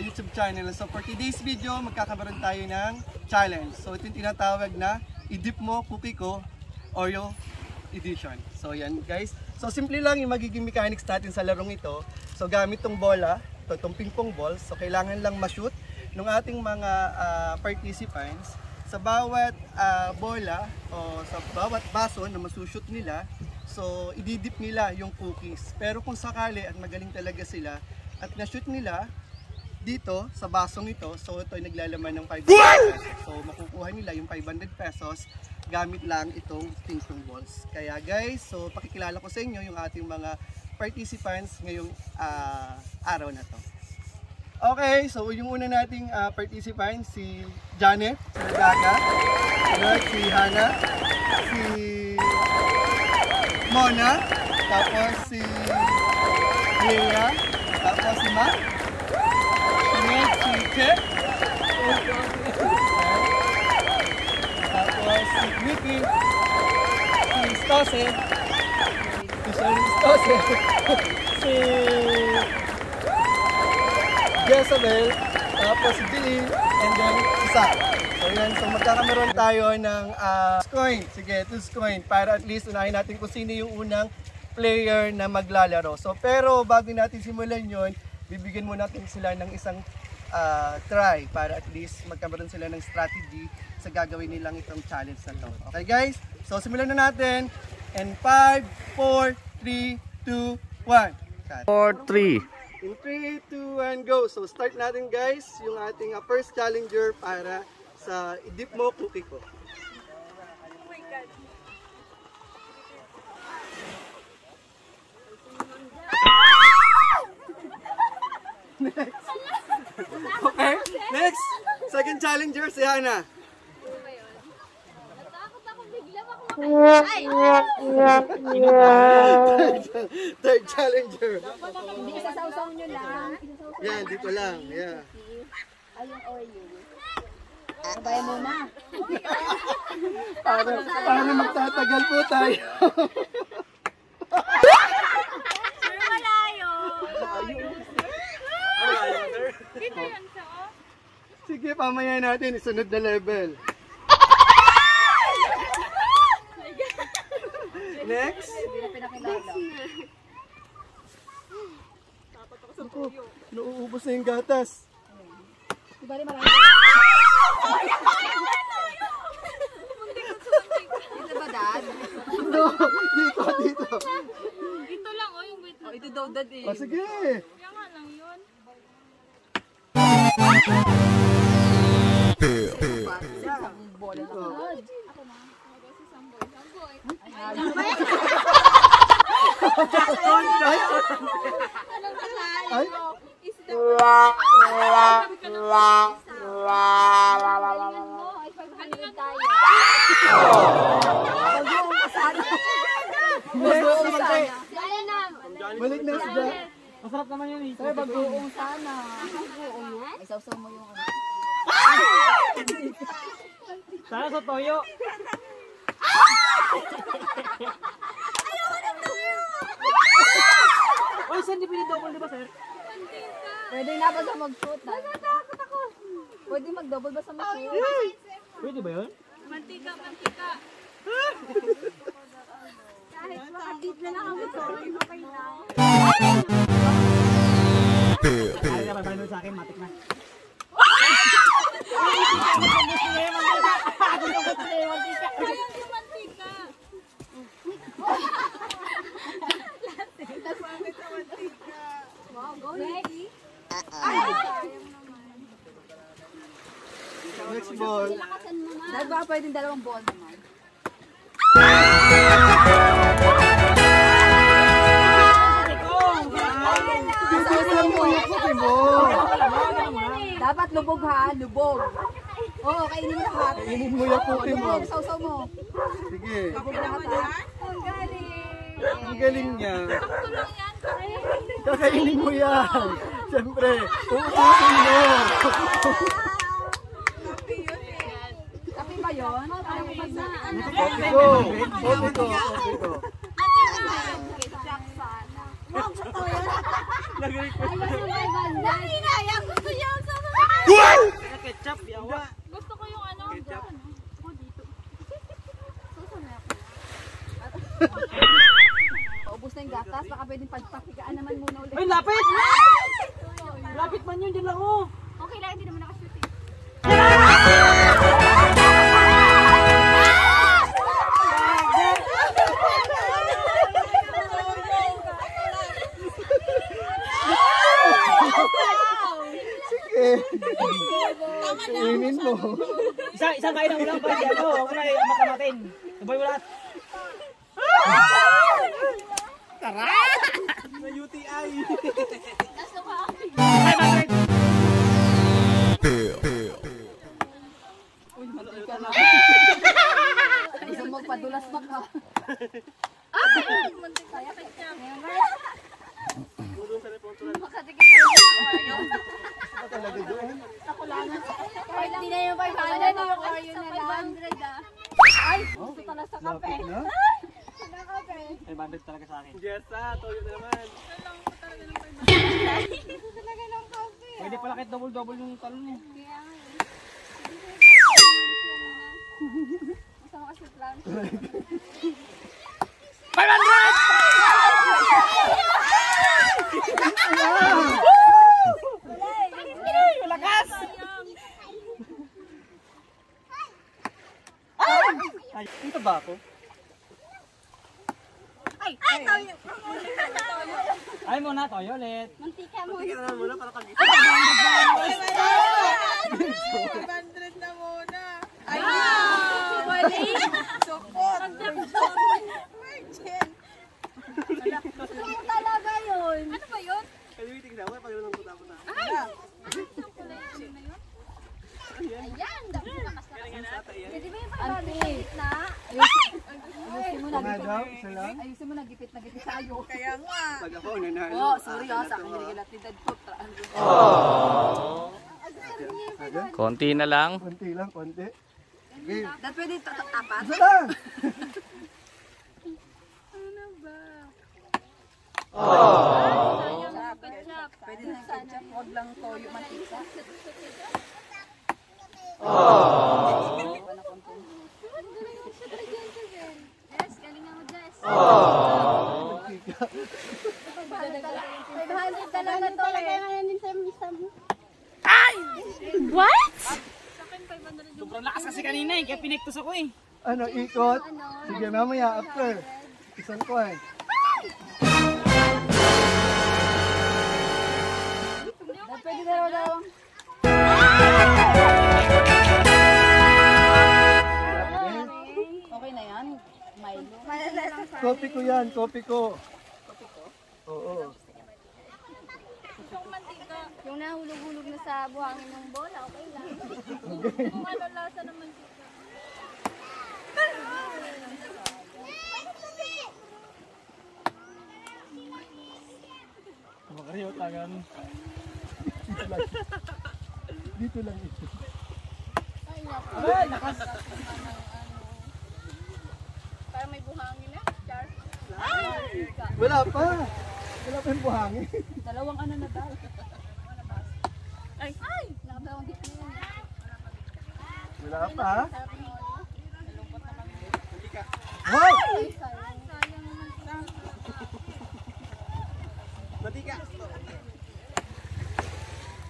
YouTube channel. So for today's video, magkakabaron tayo ng challenge. So ito yung tinatawag na i-dip mo cookie ko Oreo edition. So yan guys. So simple lang yung magiging mechanics natin sa larong ito. So gamit tong bola, ito itong ping pong ball. So kailangan lang ma-shoot ng ating mga uh, participants sa bawat uh, bola o sa bawat baso na masushoot nila So, ididip nila yung cookies. Pero kung sakali at magaling talaga sila at na-shoot nila dito sa basong ito, so ito ay naglalaman ng 500 pesos. So, makukuha nila yung 500 pesos gamit lang itong ping pong balls. Kaya guys, so pakikilala ko sa inyo yung ating mga participants ngayong uh, araw na to. Okay, so yung una nating uh, participant, si Janet, si Gaga, si Hana, si Mona, tapos si Lea, tapos si Ma, Ke, tapos si Mickey, si Stose, si sorry, Stose, si Jezebel, tapos si Jilly, and then si Sam. So yan, so magkakameron tayo ng uh, coin. Sige, tus coin. Para at least unahin natin kung sino yung unang player na maglalaro. So pero bago natin simulan yon, bibigyan mo natin sila ng isang uh, try para at least magkameron sila ng strategy sa gagawin nilang itong challenge na to. Okay guys? So simulan na natin. And 5, 4, 3, 2, 1. 4, 3. In 3, 2, 1, go! So start natin guys, yung ating uh, first challenger para sa idip mo cookie ko. Next. Okay, next. Second challenger si Hana. Natakot ako bigla ako Ay! Third challenger. Hindi isasawsaw nyo lang. Yan, dito lang. Yeah. Ayun Oreo. Sabayan mo na. Para, para magtatagal po tayo. Sir, malayo. Dito yan siya, oh. Sige, pamaya natin. Isunod na level. Next. Hindi na pinakilala. Ako, nauubos na yung gatas. Di ba rin marami? Dito ba, Dad? No, dito, dito. Ito lang, oh, yung wait Oh, ito daw, Dad eh. O sige. Kaya nga lang yun. Balik na Jack. Masarap naman yun eh. Sir, bagoong sana. Ay, sausaw mo yung ano. Sana sa toyo. Oy, saan di pinidouble di ba, sir? Pwede na ba sa mag-shoot? Natatakot ako. Pwede mag-double ba sa mag-shoot? Pwede ba yun? Mantika, mantika. Kahit makabit na lang ako sorry, okay lang. Ay, napapaano sa akin, matik na. Next. Ball. Dahil ba pwedeng dalawang ball Dapat lubog ha, lubog. Oo, oh, kainin mo lahat. Kainin mo yung cookie mo. Lubog, sausaw mo. Sige. Lubog lahat ha. Ang galing. Ang galing niya. Ito lang yan. Kakainin mo yan. Siyempre, uususin mo. Kape ba yun? Kape ba na? Copy ko. Copy ko. Copy ko. Nakinaya, gusto Sige. Kainin mo. Isa, isang kain ang ulang pa, dyan oh. Huwag na makamatin. Sabay mo lahat. Nasa ka. Gusto mo magpadulas pa ka talaga doon. Nakulangan sa 40 na yung 500. Ano na lang? 500 ah. Ay, gusto ka na sa kape. Na? Sa kape. 500 talaga sa akin. Yes ah, toyo naman. Kailangan ko talaga ng 500. Kape. Pwede pala kahit double-double yung talon eh. mo. Kaya Masama kasi plan. 500! 500! Ba ako? Ay mo na, toyo ulit. Mantika mo. Tingnan naman muna para kag Ah, Wali. Sukot. Ano talaga yun? Ano ba yun? Kaya tingnan mo, pag nang puta-puta. Ayan, dami na mas Pwede ba yung 500 na? Ayusin mo na, Nga daw, isa lang. Ayusin mo na, gipit na gipit tayo. Pag ako, nanalo. Oh, sorry ah, sa akin niligalatidad ko. Konti na lang. Konti lang, konti. Dahil pwede ta- tapat. Isa lang! Sayang, ketchup. Pwede na yung ketchup, huwag lang toyo mantika. Yes, mo, Jess. 500 talaga to eh. What? Sa akin 500 yung Sobrang lakas kasi kanina eh, kaya pinektos ako eh. Ano, ikot? Sige, mamaya, after. Isang. Dahil pwede dalawa dalawang. Kopi ko yan, kopi ko. Oo. yung mantika. Yung nahulog-hulog na sa buhangin ng bola, okay lang. Kung ano lasa ng mantika. Makariyo, tagan. Dito lang ito. Ay, lakas. Para may buhangin na. Wala pa. Wala pa yung buhangin. Dalawang ano na daw. Ay! Ay! Nakadawang dito. Wala pa. Wow! Naman.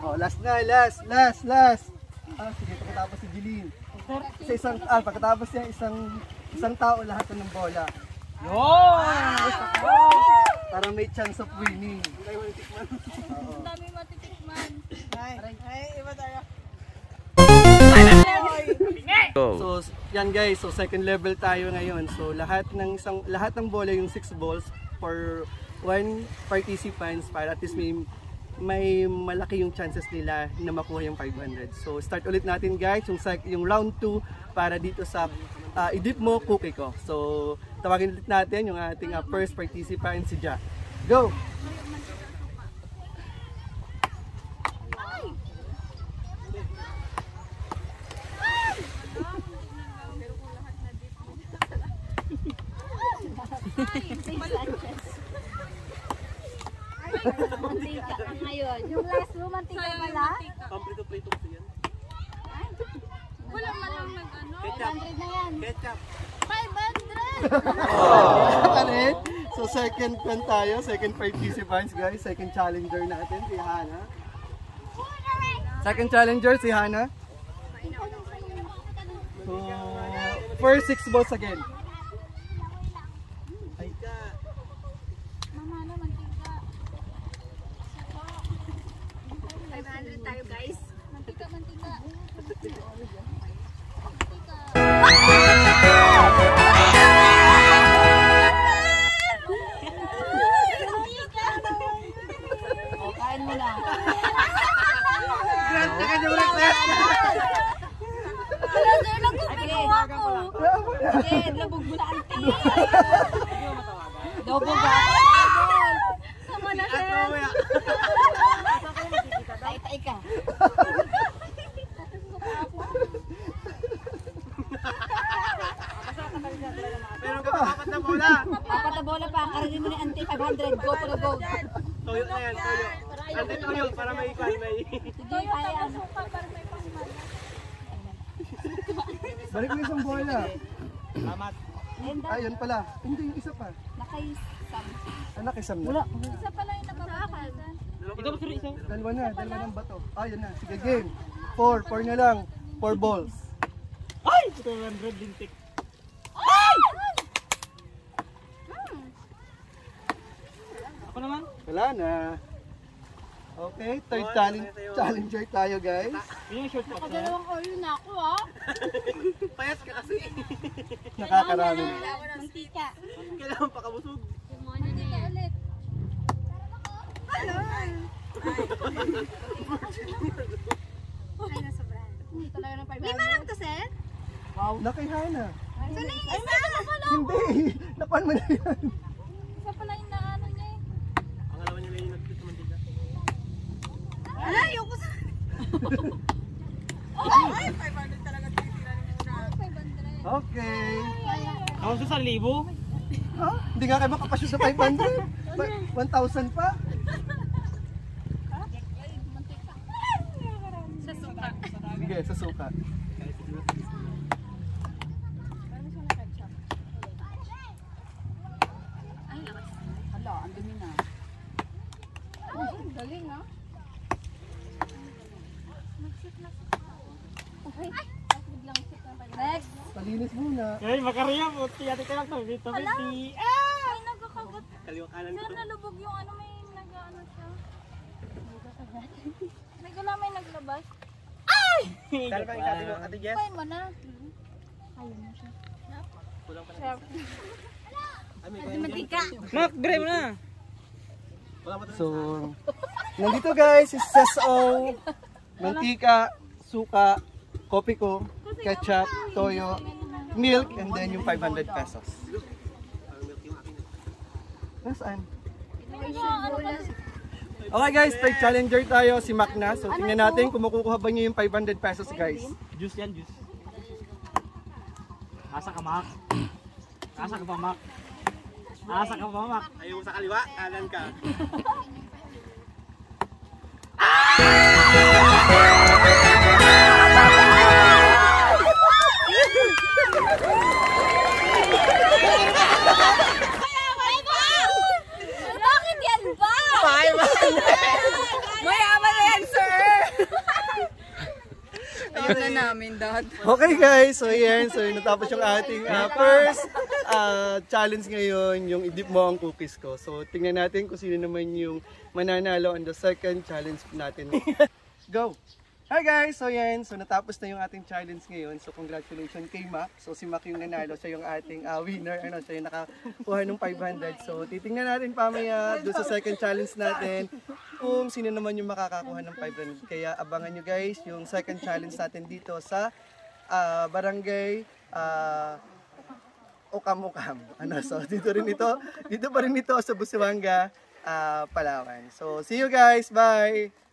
Oh, last na, last, last, last. Ah, sige, pagkatapos si Jeline. Sa isang, ah, pagkatapos niya, isang, isang tao lahat ng bola. Yun! Para may chance of winning. Ang dami matitikman. Go. So, yan guys, so second level tayo ngayon. So, lahat ng isang lahat ng bola yung 6 balls for one participants para at least may may malaki yung chances nila na makuha yung 500. So, start ulit natin guys, yung yung round 2 para dito sa uh, idip mo cookie ko. So, tawagin ulit natin yung ating ah, first participant si Ja. Go. Mantika ka ngayon. Yung last mo, mantika pala? Pamprito-prito ko yan. Wala man lang nag-ano. 500 na yan. Ketchup. 500! Kalit. So second one tayo, second participants guys, second challenger natin si Hana. Second challenger si Hana. So first six balls again. Double ba? Sama na, sir. Tay-tay ka. Meron ka pa apat na bola. Apat na bola pa. Karanin mo ni ante 500. Go for gold. Toyo na yan, toyo. Ante toyo para may ikon, may... Sige, kaya. Balik mo isang bola. Salamat. Ayun pala. Hindi, yung isa pa. Nakaisam. Anak, isang na. Isa pala yung nakabakasan. Ikaw ba sir, isang? Dalawa na, dalawa ng bato. Ah, yun na. Sige, game. Four, four na lang. Four balls. Ay! 200 din tik. Ako naman. Wala na. Okay, third challenge, challenger tayo guys. Yun yung short box na. Dalawang oil na ako, ah. Payat ka kasi. Nakakarami na. Mantika. Kailangan pakabusog. Mantika ulit. Ay, nasobrahan. Hindi talaga ng 500. Lima lang to, sir? Nakihana. Ito na yung isa. Hindi! Napan mo na yan. Isa pala yung naano niya eh. Ang alawan niya lang yung nagpit sa mantika. Ala, ayoko sa... Ay, 500 talaga tinitira ni muna. 500. Okay. Ako sa 1,000. Ha? Hindi nga kayo makapasyon sa 500. Ba- 1,000 pa? Sa suka. Sige, sa suka. Hala, ang dumi na. Oh, galing ah. Mag-shoot na. Okay. Tapos biglang shoot na pala. Next. Ay, makarya po. Tiyati ka lang to. Dito, Ala. Betty. Ay, nagkakagat. Kaliwa kanan Sir, ko. nalubog yung ano, may nag-ano siya. May gula may naglabas. Dahil pa yung kati mo, Ate Jess. Kain mo na. Ayun na siya. Kulang pa na. Ay, may mantika. Mak, gre mo na. So, nandito guys, is SSO, mantika, suka, kopi ko, ketchup, toyo, milk, and then yung 500 pesos. Nasaan? Okay guys, third challenger tayo, si Mac na. So tingnan natin kung makukuha ba niya yung 500 pesos guys. Juice yan, juice. Asa ka, Mak? Asa ka pa, Mak? Asa ka pa, Mak? Ayaw mo sa kaliwa, kanan ka. Bakit yan ba? Mayaman na yan, sir! Na namin, dad. Okay guys, so yan, so natapos yung ating ah, first ah, challenge ngayon, yung idip mo ang cookies ko. So tingnan natin kung sino naman yung mananalo on the second challenge natin. Go! Hi guys! So yan, so natapos na yung ating challenge ngayon. So congratulations kay Mac. So si Mac yung nanalo, siya yung ating ah, winner. Ano, siya yung nakakuha ng 500. So titingnan natin pamaya doon sa second challenge natin kung sino naman yung makakakuha ng 500. Kaya abangan nyo guys yung second challenge natin dito sa ah, barangay ah, Okam-Okam. Ano, so dito rin ito, dito pa rin ito sa Busuanga, ah, Palawan. So see you guys, bye!